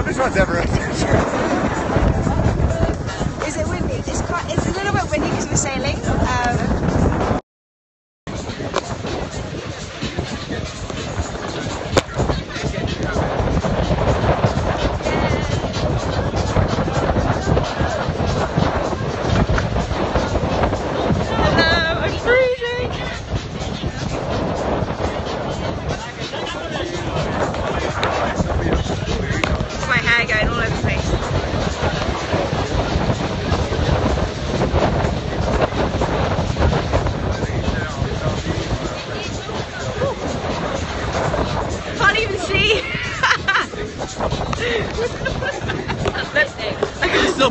Don't just runs everywhere. Is it windy? It's quite. It's a little bit windy because we're sailing. Um,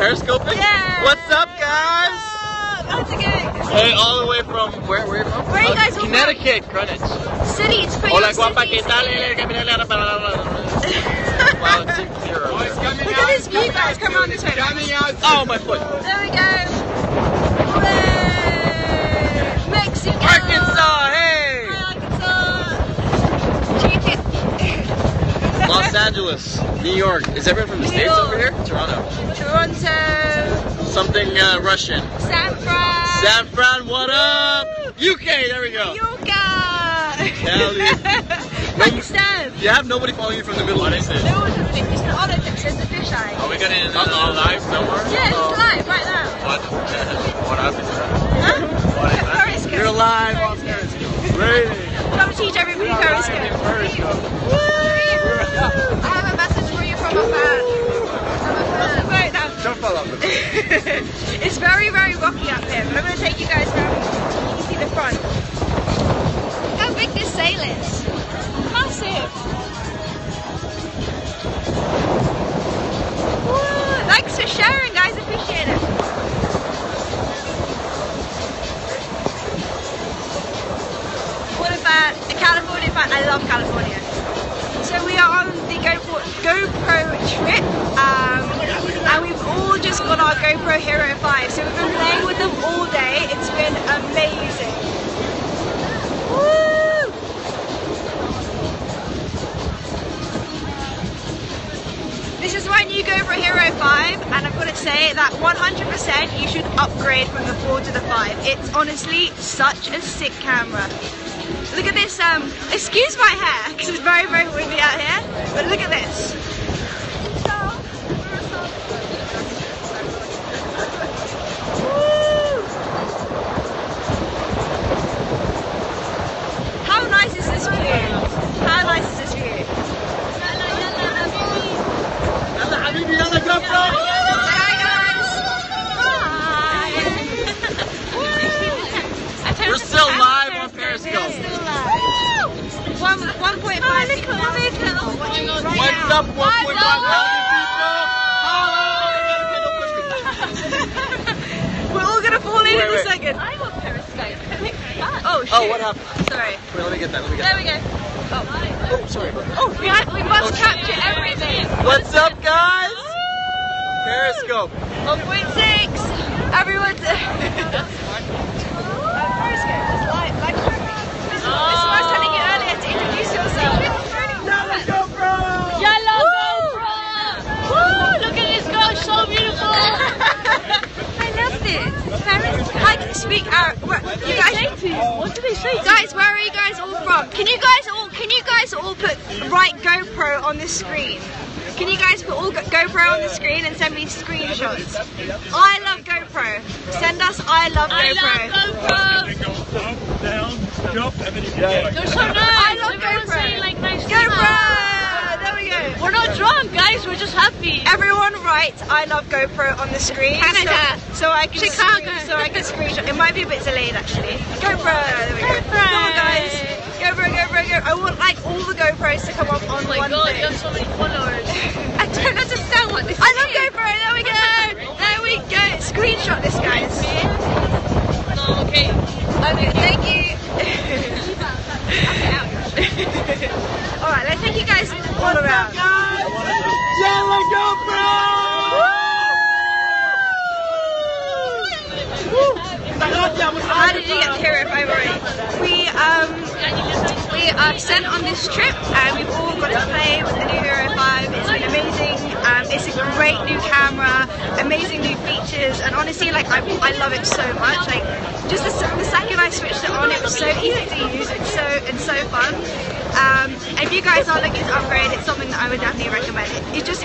periscoping? Yeah. What's up, guys? How's it going? Hey, all the way from where? Where are you from? Where are you guys all from? Connecticut, Greenwich. City, it's pretty Hola, guapa, ¿qué tal? Wow, it's in zero. Look at this view, guys. Come on this way. Oh, my foot. There we go. Hooray! Mexico. Arkansas, hey! Arkansas. Chicken. Los Angeles, New York. Is everyone from the New States York. over here? Toronto. Toronto. Something uh, Russian. San Fran. San Fran, what up? UK, there we go. Mallorca. Cali. Pakistan. You have nobody following you from the Middle East. There was a fish. It's the other fish. There's a fish eye. Are we getting in uh, live somewhere? Yeah, it's live right now. What? what happened? Huh? What is that? Periscope. You're live on Periscope. Great. Come teach everybody Periscope. Woo! I have a message for you from a fan. From a fan. Right now. Don't fall off the it's very, very rocky up here, but I'm going to take you guys down. You can see the front. How big this sail is? Massive. Woo! Thanks for sharing, guys. Appreciate it. What about a California fan? I love California. So we are on the GoPro, GoPro trip, um, and we've all just got our GoPro Hero 5. So we've been playing with them all day. It's been amazing. Woo! This is my new GoPro Hero 5, and I've got to say that 100% you should upgrade from the 4 to the 5. It's honestly such a sick camera. Look at this, um, excuse my hair, because it's very, very windy out here, but look at this. We're all gonna fall in Wait, in a second. I want Periscope. Oh, oh shit. Oh, what happened? Sorry. Wait, let me get that. Let me get There that. we go. Oh, oh sorry. Oh, we, ha- we must oh. capture everything. What's up, guys? Periscope. 1.6. Everyone's. Periscope is live. Like, this, this is what I was telling you earlier to introduce yourself. Yellow GoPro! Woo! Look at this girl, so beautiful! I love this. Paris. Hi, can you speak Arab? Where, you guys, What do they say? guys, where are you guys all from? Can you guys all? Can you guys all put right GoPro on the screen? Can you guys put all GoPro on the screen and send me screenshots? I love GoPro. Send us I love I GoPro. love GoPro! They're so nice! I love GoPro. like nice GoPro! Things. We go. Chicago. We're not drunk, guys. We're just happy. Everyone write I love GoPro on the screen. Canada. So, so I can Chicago. screen- so I can screenshot. It might be a bit delayed actually. GoPro. Oh, there we go. GoPro. Come on, guys. GoPro, GoPro, GoPro. I want like all the GoPros to come up on Oh my one god, thing. you have so many followers. I don't understand what this is. I love GoPro. There we go. There we go. Screenshot this, guys. No, okay. Okay, thank you. all right, let's take you guys all around. Yellow GoPro! How did you get to Hero 5 already? We um we are sent on this trip and we've all got to play with the new Hero 5. It's been amazing. Um, it's a great new camera, amazing new features, and honestly, like I, I love it so much. Like just the, the second I switched it on, it was so easy to use. It's so it's so fun. Um, if you guys are looking to upgrade, it's something that I would definitely recommend. It, it just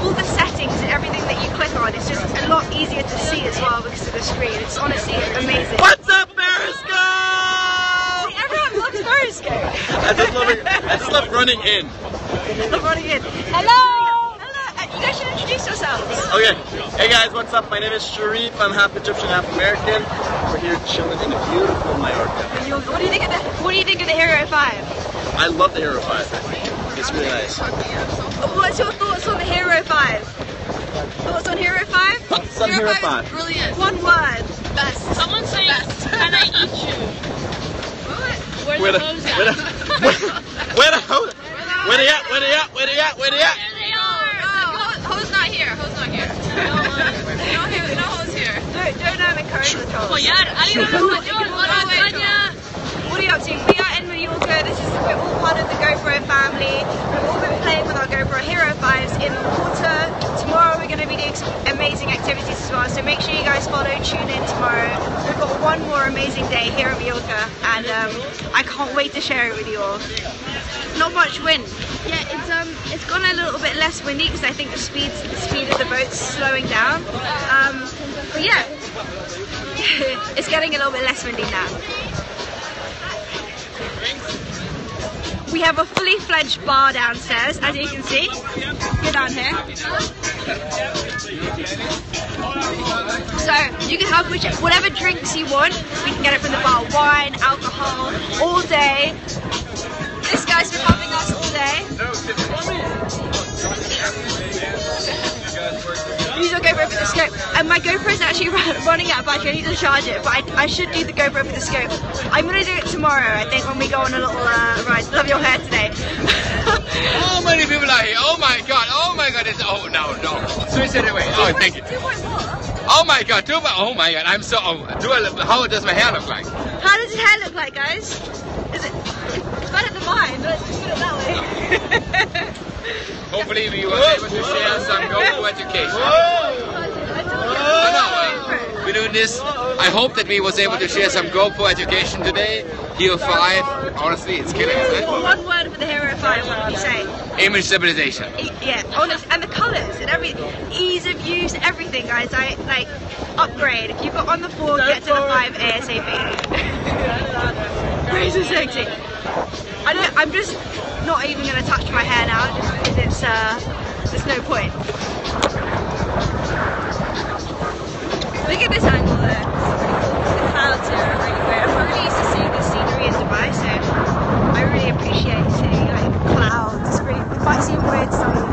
all the settings and everything that you click on, it's just a lot easier to see as well because of the screen. It's honestly amazing. What's up, Periscope? See, everyone loves Periscope. I just love it. I just love running in. I'm running in. Hello. Hello. Uh, you guys should introduce yourselves. Okay. Hey guys, what's up? My name is Sharif. I'm half Egyptian, half American. We're here chilling in a beautiful Mallorca. What do you think of the What do you think of the Hero Five? I love the Hero 5. It's really nice. What's your thoughts on the Hero Five? Thoughts on Hero Five? What's on Hero 5? Brilliant. One word. Best. Someone say, can I eat you? Where's Where the the, hose where at? the, where the, hose? Where they at? Where they at? Where they at? Where they at? There they are. Oh, oh. Ho's not here. Ho's not here. No, no, no ho's here. Don't don't encourage the trolls. Apoyar. Alguien nos apoyó. Hola, activities as well. So make sure you guys follow, tune in tomorrow. We've got one more amazing day here in Mallorca, and um, I can't wait to share it with you all. Not much wind. Yeah, it's um, it's gone a little bit less windy because I think the speed, the speed of the boat's slowing down. Um, but yeah, it's getting a little bit less windy now. We have a fully fledged bar downstairs, as you can see. Go down here. So you can have which, whatever drinks you want. We can get it from the bar, wine, alcohol, all day. This guy's been helping us all day. GoPro for the scope. And my GoPro is actually running out of battery. I need to charge it, but I, I should do the GoPro for the scope. I'm gonna do it tomorrow. I think when we go on a little uh, ride. Love your hair today. How many people are here? Oh my god, oh my god, it's, oh no, no. Switch it away. Oh, thank you. Oh my god, do my, oh my god, I'm so, oh, do I, how does my hair look like? How does his hair look like, guys? Is it? It's better than mine. Let's just put it that way. Hopefully we were able to share some GoPro education. No, we're doing this. I hope that we was able to share some GoPro education today. Hero 5, honestly, it's killing, isn't? One word for the Hero 5, what would you say? Image stabilization. Yeah, honest, and the colours and everything, ease of use, everything, guys. I like upgrade. If you've got on the four, get to the five ASAP. Grace is sexy. I don't. I'm just not even gonna touch my hair now, just because it's uh, there's no point. Look at this angle there. The clouds are really great. I'm really used to seeing the scenery in Dubai, so I really appreciate seeing like clouds. It's really, it might seem weird to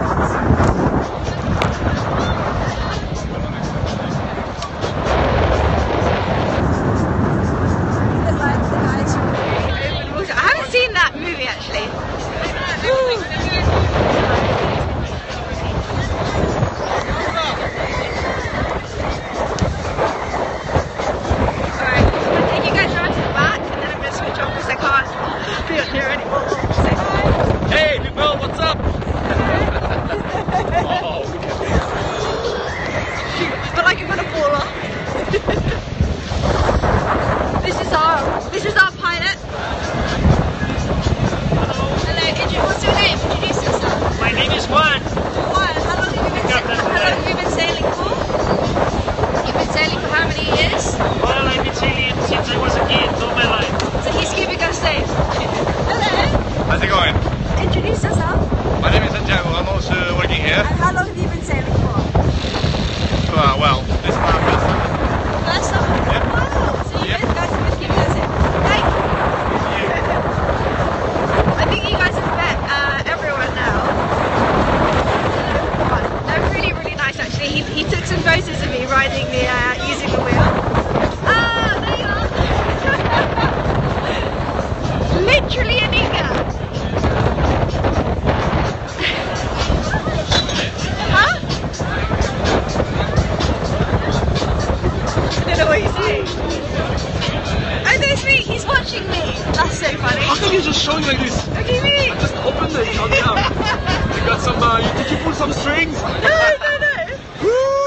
touching me. That's so funny. How come you're just showing like this? Look at me. Just open it. Yeah. You got some, uh, you, did you pull some strings? No, no, no.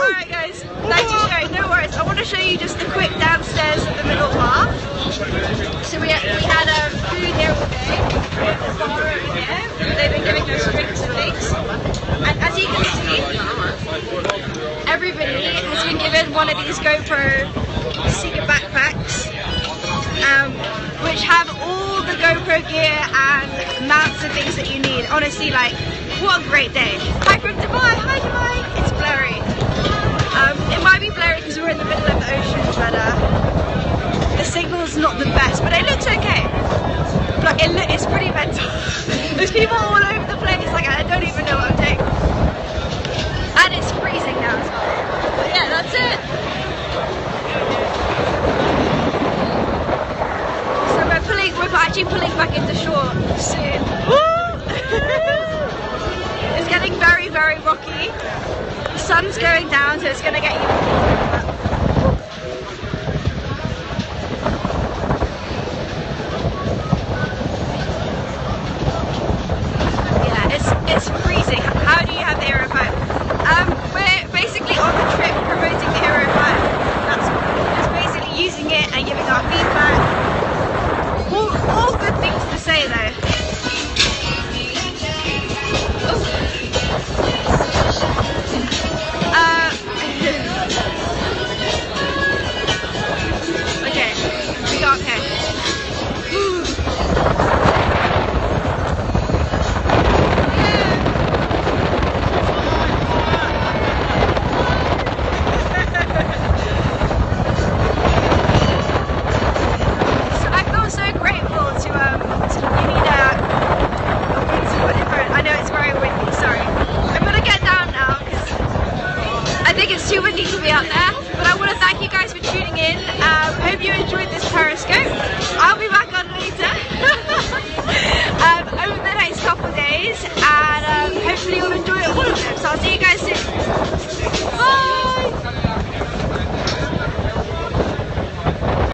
Alright guys, nice to show you, no worries. I want to show you just the quick downstairs of the middle bar. So we, we had um, food here all day. We have the bar over here. They've been giving us drinks and things. And as you can see, everybody has been given one of these GoPro. Um, which have all the GoPro gear and mounts and things that you need. Honestly, like, what a great day. Hi from Dubai, hi Dubai. It's blurry. Um, it might be blurry because we're in the middle of the ocean, but uh, the signal's not the best, but it looks okay. Like, it look, it's pretty mental. There's people all over the place, like, I don't even know actually pulling back into shore soon. it's getting very, very rocky. The sun's going down, so it's going to get even